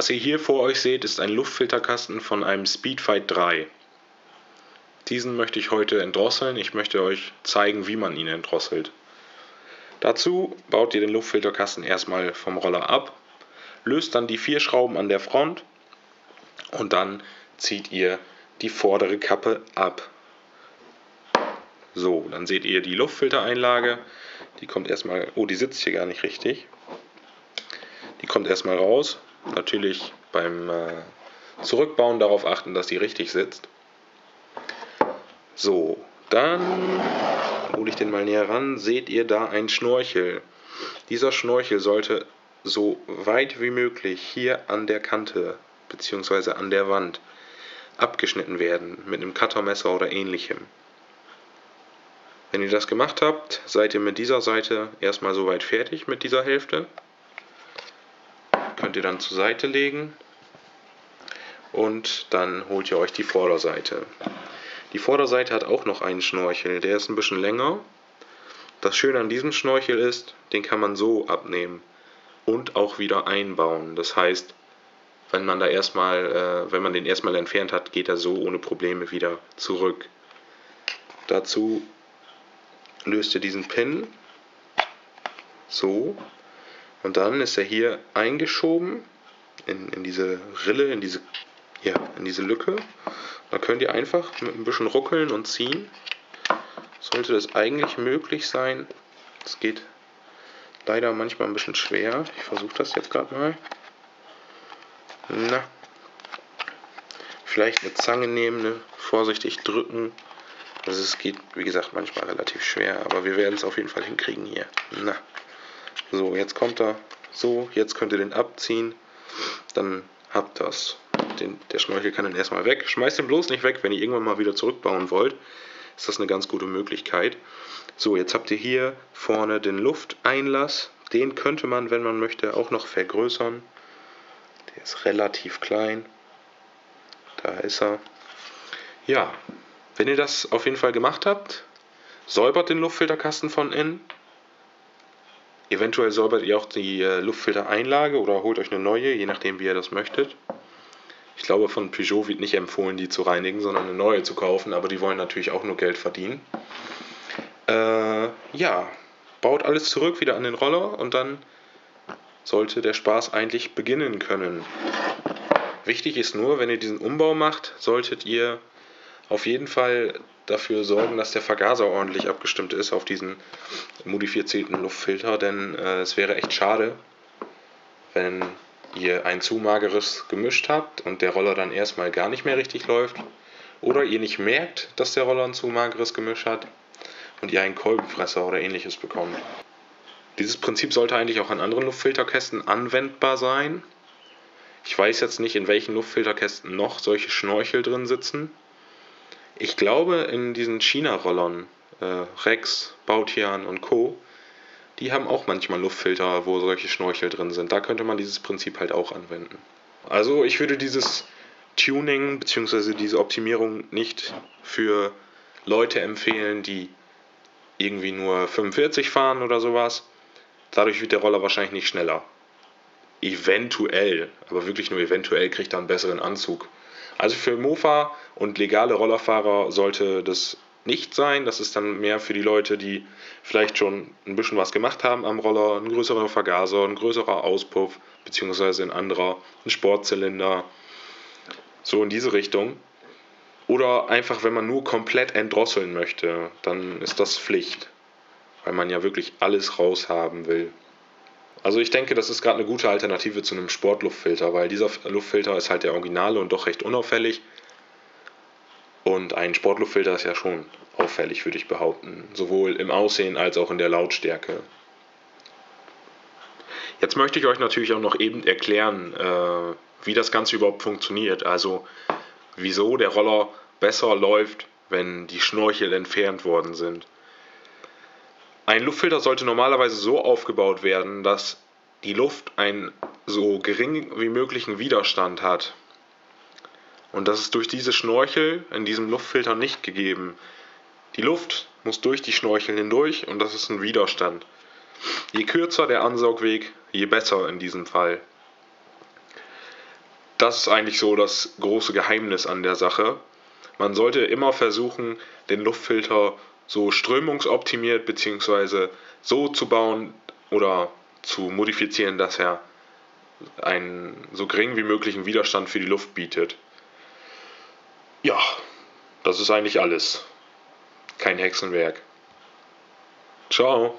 Was ihr hier vor euch seht, ist ein Luftfilterkasten von einem Speedfight 3. Diesen möchte ich heute entdrosseln. Ich möchte euch zeigen, wie man ihn entdrosselt. Dazu baut ihr den Luftfilterkasten erstmal vom Roller ab, löst dann die vier Schrauben an der Front und dann zieht ihr die vordere Kappe ab. So, dann seht ihr die Luftfiltereinlage. Die kommt erstmal, oh, die sitzt hier gar nicht richtig. Die kommt erstmal raus. Natürlich beim äh, Zurückbauen darauf achten, dass die richtig sitzt. So, dann hole ich den mal näher ran. Seht ihr da ein Schnorchel? Dieser Schnorchel sollte so weit wie möglich hier an der Kante bzw. an der Wand abgeschnitten werden mit einem Cuttermesser oder ähnlichem. Wenn ihr das gemacht habt, seid ihr mit dieser Seite erstmal soweit fertig mit dieser Hälfte könnt ihr dann zur Seite legen und dann holt ihr euch die Vorderseite. Die Vorderseite hat auch noch einen Schnorchel, der ist ein bisschen länger. Das Schöne an diesem Schnorchel ist, den kann man so abnehmen und auch wieder einbauen. Das heißt, wenn man da erstmal, äh, wenn man den erstmal entfernt hat, geht er so ohne Probleme wieder zurück. Dazu löst ihr diesen Pin so und dann ist er hier eingeschoben in, in diese Rille, in diese, ja, in diese Lücke. Da könnt ihr einfach mit ein bisschen ruckeln und ziehen. Sollte das eigentlich möglich sein. Das geht leider manchmal ein bisschen schwer. Ich versuche das jetzt gerade mal. Na. Vielleicht eine Zange nehmen, ne? vorsichtig drücken. Also es geht, wie gesagt, manchmal relativ schwer, aber wir werden es auf jeden Fall hinkriegen hier. Na. So, jetzt kommt er so, jetzt könnt ihr den abziehen. Dann habt das. Den, der Schnorchel kann dann erstmal weg. Schmeißt den bloß nicht weg, wenn ihr irgendwann mal wieder zurückbauen wollt. Ist das eine ganz gute Möglichkeit. So, jetzt habt ihr hier vorne den Lufteinlass. Den könnte man, wenn man möchte, auch noch vergrößern. Der ist relativ klein. Da ist er. Ja, wenn ihr das auf jeden Fall gemacht habt, säubert den Luftfilterkasten von innen. Eventuell säubert ihr auch die äh, Luftfiltereinlage oder holt euch eine neue, je nachdem wie ihr das möchtet. Ich glaube, von Peugeot wird nicht empfohlen, die zu reinigen, sondern eine neue zu kaufen, aber die wollen natürlich auch nur Geld verdienen. Äh, ja, baut alles zurück wieder an den Roller und dann sollte der Spaß eigentlich beginnen können. Wichtig ist nur, wenn ihr diesen Umbau macht, solltet ihr auf jeden Fall dafür sorgen, dass der Vergaser ordentlich abgestimmt ist auf diesen modifizierten Luftfilter, denn äh, es wäre echt schade, wenn ihr ein zu mageres gemischt habt und der Roller dann erstmal gar nicht mehr richtig läuft oder ihr nicht merkt, dass der Roller ein zu mageres Gemisch hat und ihr einen Kolbenfresser oder ähnliches bekommt. Dieses Prinzip sollte eigentlich auch an anderen Luftfilterkästen anwendbar sein. Ich weiß jetzt nicht, in welchen Luftfilterkästen noch solche Schnorchel drin sitzen. Ich glaube, in diesen China-Rollern, äh, Rex, Bautian und Co., die haben auch manchmal Luftfilter, wo solche Schnorchel drin sind. Da könnte man dieses Prinzip halt auch anwenden. Also ich würde dieses Tuning bzw. diese Optimierung nicht für Leute empfehlen, die irgendwie nur 45 fahren oder sowas. Dadurch wird der Roller wahrscheinlich nicht schneller. Eventuell, aber wirklich nur eventuell kriegt er einen besseren Anzug. Also für Mofa und legale Rollerfahrer sollte das nicht sein. Das ist dann mehr für die Leute, die vielleicht schon ein bisschen was gemacht haben am Roller, ein größerer Vergaser, ein größerer Auspuff, beziehungsweise ein anderer, ein Sportzylinder. So in diese Richtung. Oder einfach, wenn man nur komplett entdrosseln möchte, dann ist das Pflicht. Weil man ja wirklich alles raushaben will. Also ich denke, das ist gerade eine gute Alternative zu einem Sportluftfilter, weil dieser Luftfilter ist halt der originale und doch recht unauffällig. Und ein Sportluftfilter ist ja schon auffällig, würde ich behaupten, sowohl im Aussehen als auch in der Lautstärke. Jetzt möchte ich euch natürlich auch noch eben erklären, äh, wie das Ganze überhaupt funktioniert. Also wieso der Roller besser läuft, wenn die Schnorchel entfernt worden sind. Ein Luftfilter sollte normalerweise so aufgebaut werden, dass die Luft einen so gering wie möglichen Widerstand hat. Und das ist durch diese Schnorchel in diesem Luftfilter nicht gegeben. Die Luft muss durch die Schnorchel hindurch und das ist ein Widerstand. Je kürzer der Ansaugweg, je besser in diesem Fall. das ist eigentlich so das große Geheimnis an der Sache. Man sollte immer versuchen, den Luftfilter so strömungsoptimiert bzw. so zu bauen oder zu modifizieren, dass er einen so gering wie möglichen Widerstand für die Luft bietet. Ja, das ist eigentlich alles. Kein Hexenwerk. Ciao.